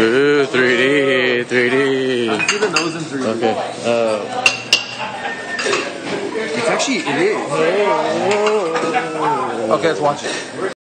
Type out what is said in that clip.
Ooh, 3D, 3D. Do the nose in 3D. Okay. Uh, It's actually, it is. Okay, let's watch it.